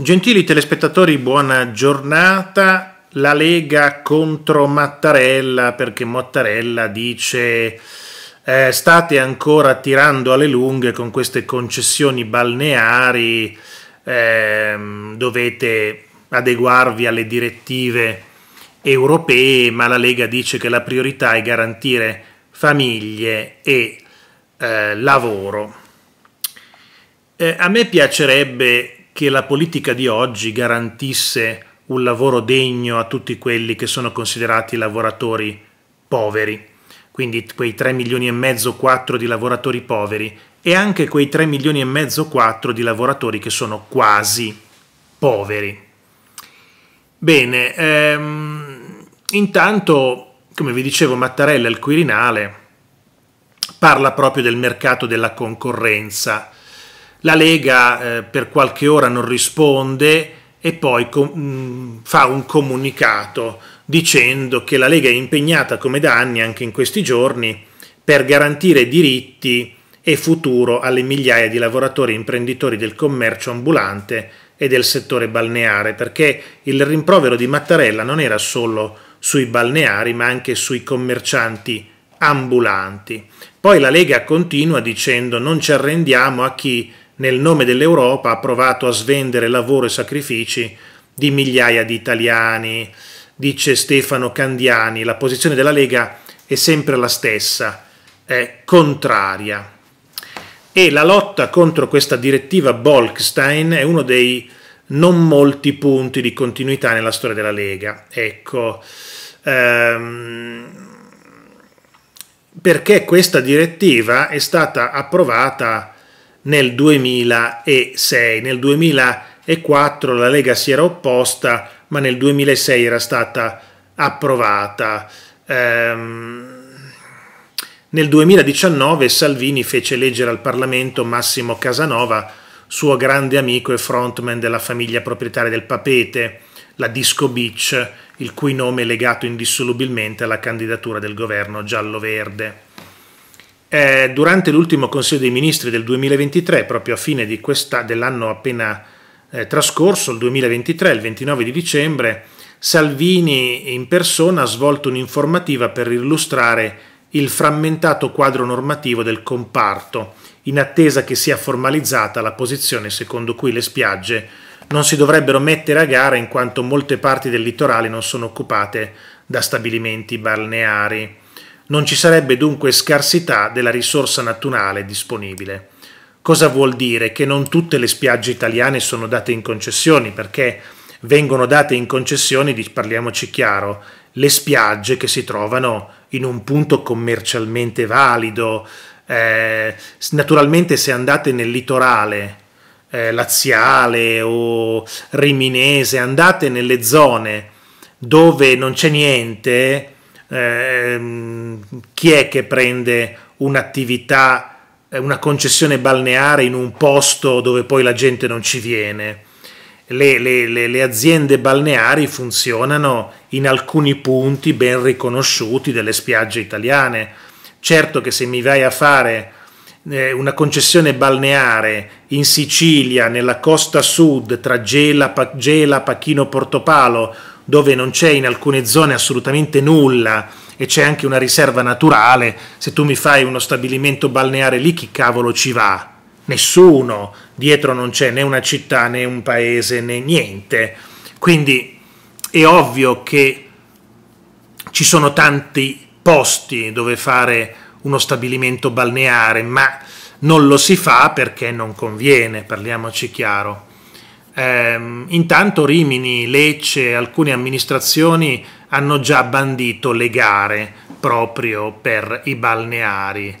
Gentili telespettatori, buona giornata. La Lega contro Mattarella perché Mattarella dice eh, state ancora tirando alle lunghe con queste concessioni balneari, eh, dovete adeguarvi alle direttive europee, ma la Lega dice che la priorità è garantire famiglie e eh, lavoro. Eh, a me piacerebbe che la politica di oggi garantisse un lavoro degno a tutti quelli che sono considerati lavoratori poveri, quindi quei 3 milioni e mezzo, 4 di lavoratori poveri e anche quei 3 milioni e mezzo, 4 di lavoratori che sono quasi poveri. Bene, ehm, intanto, come vi dicevo, Mattarella, il Quirinale, parla proprio del mercato della concorrenza la Lega eh, per qualche ora non risponde e poi com- mm, fa un comunicato dicendo che la Lega è impegnata come da anni, anche in questi giorni, per garantire diritti e futuro alle migliaia di lavoratori e imprenditori del commercio ambulante e del settore balneare, perché il rimprovero di Mattarella non era solo sui balneari, ma anche sui commercianti ambulanti. Poi la Lega continua dicendo non ci arrendiamo a chi nel nome dell'Europa, ha provato a svendere lavoro e sacrifici di migliaia di italiani, dice Stefano Candiani. La posizione della Lega è sempre la stessa, è contraria. E la lotta contro questa direttiva Bolkestein è uno dei non molti punti di continuità nella storia della Lega. Ecco, ehm, perché questa direttiva è stata approvata nel 2006. Nel 2004 la Lega si era opposta, ma nel 2006 era stata approvata. Ehm, nel 2019 Salvini fece eleggere al Parlamento Massimo Casanova, suo grande amico e frontman della famiglia proprietaria del Papete, la Disco Beach, il cui nome è legato indissolubilmente alla candidatura del governo giallo-verde. Eh, durante l'ultimo Consiglio dei Ministri del 2023, proprio a fine dell'anno appena eh, trascorso, il 2023, il 29 di dicembre, Salvini in persona ha svolto un'informativa per illustrare il frammentato quadro normativo del comparto, in attesa che sia formalizzata la posizione secondo cui le spiagge non si dovrebbero mettere a gara in quanto molte parti del litorale non sono occupate da stabilimenti balneari. Non ci sarebbe dunque scarsità della risorsa naturale disponibile. Cosa vuol dire? Che non tutte le spiagge italiane sono date in concessioni, perché vengono date in concessioni, parliamoci chiaro, le spiagge che si trovano in un punto commercialmente valido. Eh, naturalmente se andate nel litorale eh, laziale o riminese, andate nelle zone dove non c'è niente, eh, chi è che prende un'attività, eh, una concessione balneare in un posto dove poi la gente non ci viene? Le, le, le, le, aziende balneari funzionano in alcuni punti ben riconosciuti delle spiagge italiane. Certo che se mi vai a fare una concessione balneare in Sicilia, nella costa sud, tra Gela, Gela Pachino, Portopalo, dove non c'è in alcune zone assolutamente nulla e c'è anche una riserva naturale, se tu mi fai uno stabilimento balneare lì, chi cavolo ci va? Nessuno, dietro non c'è né una città né un paese né niente. Quindi è ovvio che ci sono tanti posti dove fare uno stabilimento balneare, ma non lo si fa perché non conviene, parliamoci chiaro. Eh, intanto Rimini, Lecce alcune amministrazioni hanno già bandito le gare proprio per i balneari.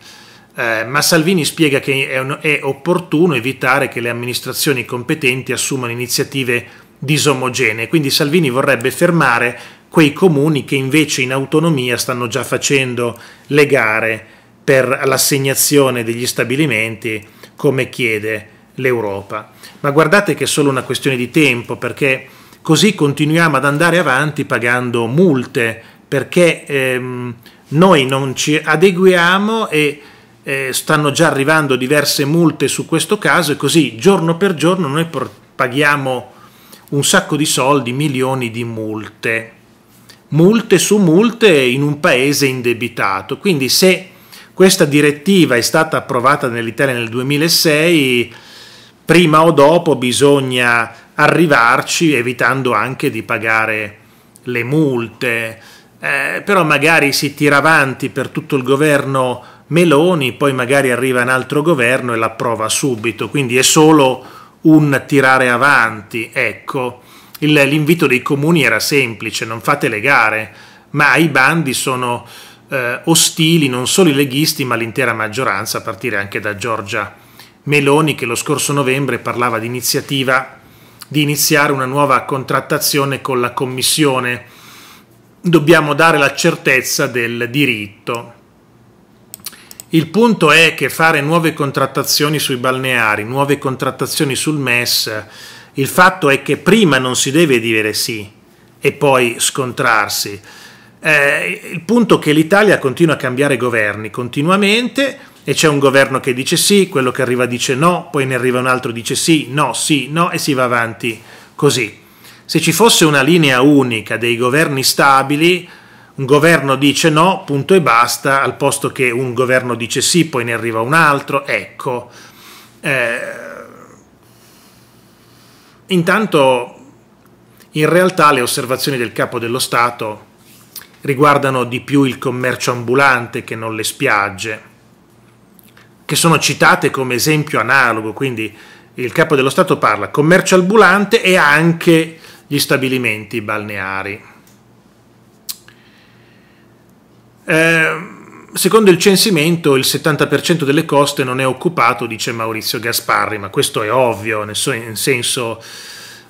Eh, ma Salvini spiega che è, un, è opportuno evitare che le amministrazioni competenti assumano iniziative disomogenee, quindi Salvini vorrebbe fermare quei comuni che invece in autonomia stanno già facendo le gare per l'assegnazione degli stabilimenti come chiede l'Europa. Ma guardate che è solo una questione di tempo, perché così continuiamo ad andare avanti pagando multe, perché ehm, noi non ci adeguiamo e eh, stanno già arrivando diverse multe su questo caso e così giorno per giorno noi paghiamo un sacco di soldi, milioni di multe. Multe su multe in un paese indebitato. Quindi se questa direttiva è stata approvata nell'Italia nel 2006, prima o dopo bisogna arrivarci evitando anche di pagare le multe. Eh, però magari si tira avanti per tutto il governo Meloni, poi magari arriva un altro governo e l'approva subito, quindi è solo un tirare avanti. Ecco, il, l'invito dei comuni era semplice, non fate le gare, ma i bandi sono eh, ostili non solo i leghisti ma l'intera maggioranza, a partire anche da Giorgia Meloni che lo scorso novembre parlava di iniziativa di iniziare una nuova contrattazione con la Commissione. Dobbiamo dare la certezza del diritto. Il punto è che fare nuove contrattazioni sui balneari, nuove contrattazioni sul MES, il fatto è che prima non si deve dire sì e poi scontrarsi. Eh, il punto è che l'Italia continua a cambiare governi continuamente e c'è un governo che dice sì, quello che arriva dice no, poi ne arriva un altro dice sì, no, sì, no e si va avanti così. Se ci fosse una linea unica dei governi stabili, un governo dice no, punto e basta, al posto che un governo dice sì, poi ne arriva un altro, ecco. Eh, intanto, in realtà, le osservazioni del capo dello Stato riguardano di più il commercio ambulante che non le spiagge, che sono citate come esempio analogo, quindi il capo dello Stato parla commercio ambulante e anche gli stabilimenti balneari. Eh, secondo il censimento il 70% delle coste non è occupato, dice Maurizio Gasparri, ma questo è ovvio, nel senso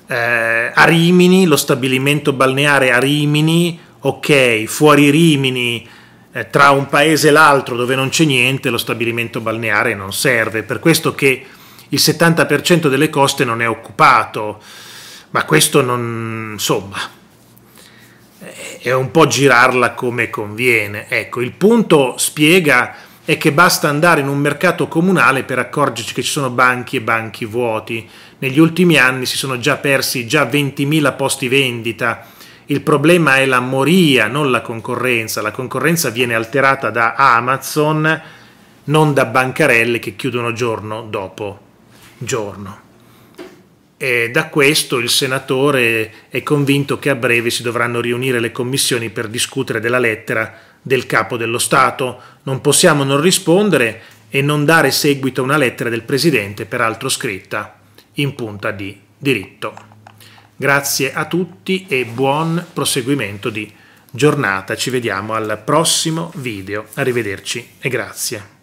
eh, a Rimini, lo stabilimento balneare a Rimini, ok, fuori Rimini, eh, tra un paese e l'altro dove non c'è niente, lo stabilimento balneare non serve, per questo che il 70% delle coste non è occupato, ma questo non, insomma, è un po' girarla come conviene. Ecco, il punto spiega è che basta andare in un mercato comunale per accorgerci che ci sono banchi e banchi vuoti. Negli ultimi anni si sono già persi già 20.000 posti vendita. Il problema è la moria, non la concorrenza. La concorrenza viene alterata da Amazon, non da bancarelle che chiudono giorno dopo giorno. E da questo il senatore è convinto che a breve si dovranno riunire le commissioni per discutere della lettera del capo dello Stato. Non possiamo non rispondere e non dare seguito a una lettera del Presidente, peraltro scritta in punta di diritto. Grazie a tutti e buon proseguimento di giornata. Ci vediamo al prossimo video. Arrivederci e grazie.